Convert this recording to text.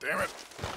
Damn it!